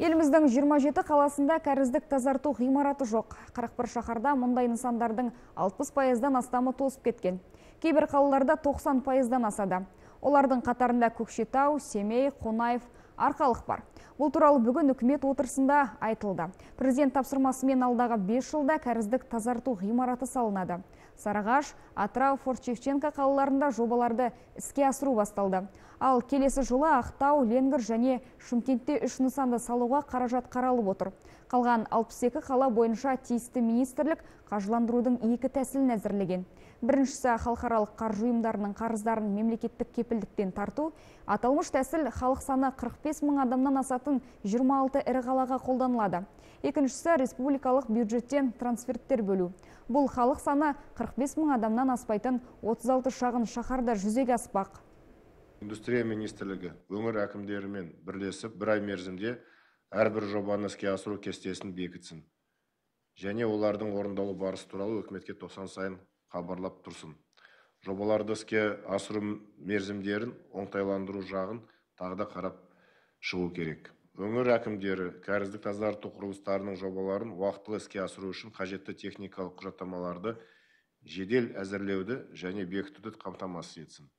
Еліміздің 27 қаласында кәріздік тазарту ғимараты жоқ. 41 шақарда мұндай нысандардың 60 пайыздан астамы тосып кеткен. Кейбір қалаларда 90 пайыздан асады. Олардың қатарында Көкшетау, Семей, Қонаев, Арқалық бар. Бұл туралы бүгін үкімет отырысында айтылды. Президент тапсырмасымен алдағы 5 жылда кәріздік тазарту ғимараты салынады. Сарағаш, Атырау, Форт Шевченко қалаларында жобаларды іске асыру басталды. Ал келесі жылы Ақтау, Ленгір және Шымкентте үш нысанды салуға қаражат қаралып отыр. Қалған 62 қала бойынша тиісті министрлік қаржыландырудың екі тәсілін әзірлеген. Біріншісі халықаралық қаржы ұйымдарының қарыздарын мемлекеттік кепілдіктен тарту. Аталмыш тәсіл халық саны 45 мың адамнан асатын 26 ірі қалаға қолданылады. Екіншісі республикалық бюджеттен трансферттер бөлу. Бұл халық саны 45 мың адамнан аспайтын 36 шағын шаһарда жүзеге аспақ. Индустрия министрлігі өңір әкімдерімен бірлесіп бір ай мерзімде әрбір жобаны іске асыру кестесін бекітсін және олардың орындалу барысы туралы үкіметке 90 сайын хабарлап тұрсын жобаларды іске асыру мерзімдерін оңтайландыру жағын тағы да қарап шығу керек. Өңір әкімдері кәріздік тазарту құрылыстарының жобаларын уақытылы іске асыру үшін қажетті техникалық құжаттамаларды жедел әзірлеуді және бекітуді қамтамасыз етсін.